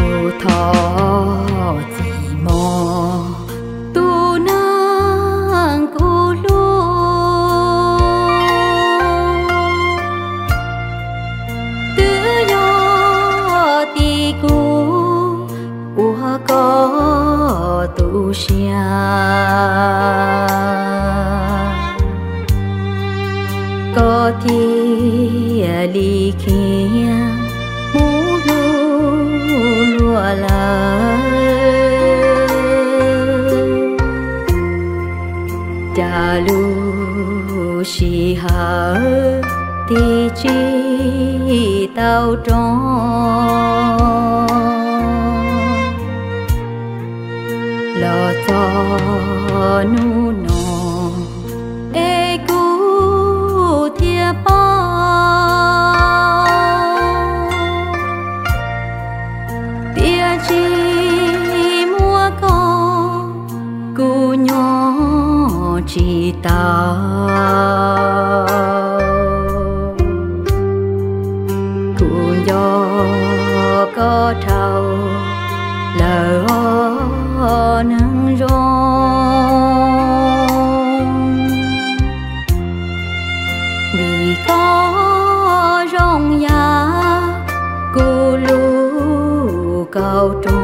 cô thọ gì mò tu nang cô cô có tu xia có kia lùa lu si ha chi tao trong lo cho chỉ tao cu nhỏ có thâu lỡ nắng rong vì có rong nhà cô lũ cao tròn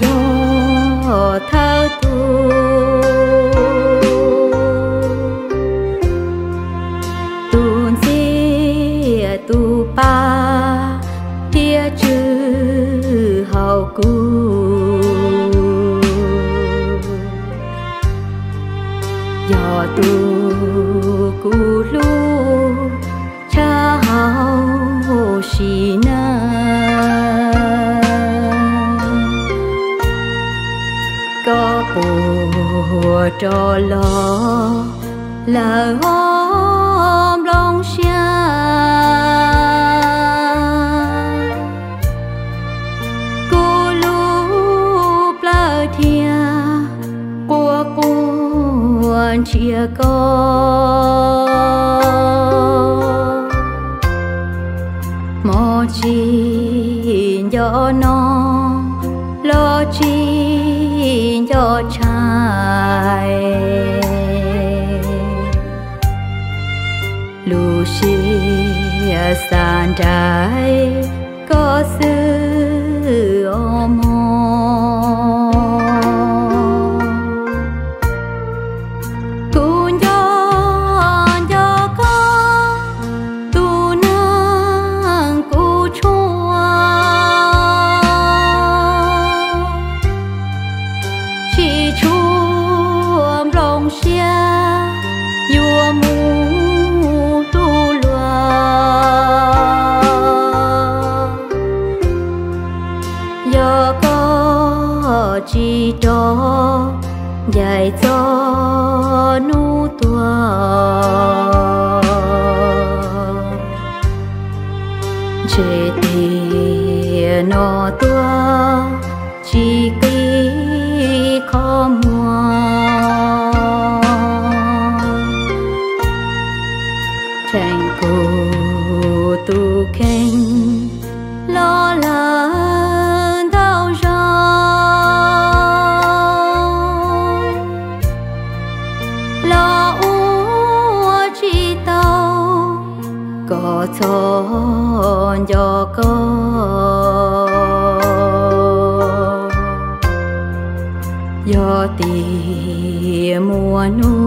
chùa yo thơ tuôn xia tu pa hùa trò lo là hôm long xa cô lu plơ thia của cuốn chia con mò chi cho nó lo chi cho trai. Lucia san trái có sư ôm chi chỉ cho dài cho nu tua chế thì nó tua chỉ cho thon cho con. Do tìm mùa nuôi